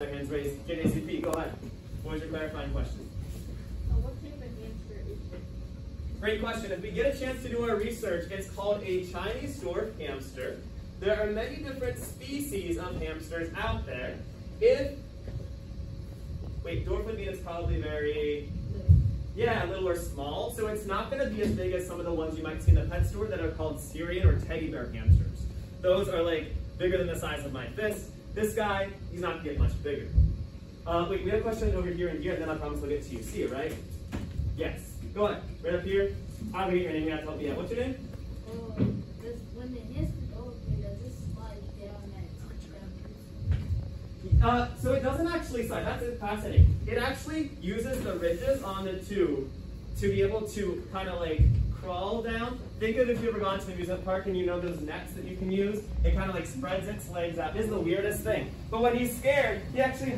Hands raised. JJCP, go ahead. What was your clarifying question? Uh, what type of hamster is it? Great question. If we get a chance to do our research, it's called a Chinese dwarf hamster. There are many different species of hamsters out there. If, wait, dwarf would mean it's probably very, yeah, a little or small. So it's not going to be as big as some of the ones you might see in the pet store that are called Syrian or teddy bear hamsters. Those are like bigger than the size of my fist. This guy, he's not getting much bigger. Uh, wait, we have a question over here and here, and then I promise we'll get to you. See it, right? Yes. Go ahead. Right up here. I'll get your name. You have to help me out. What's your name? Oh, does, when the hamster goes, does this slide down that? Uh, so it doesn't actually slide. That's fascinating. It actually uses the ridges on the tube to be able to kind of like crawl down. Think of if you've ever gone to an amusement park and you know those nets that you can use. It kind of like spreads its legs out. This is the weirdest thing. But when he's scared, he actually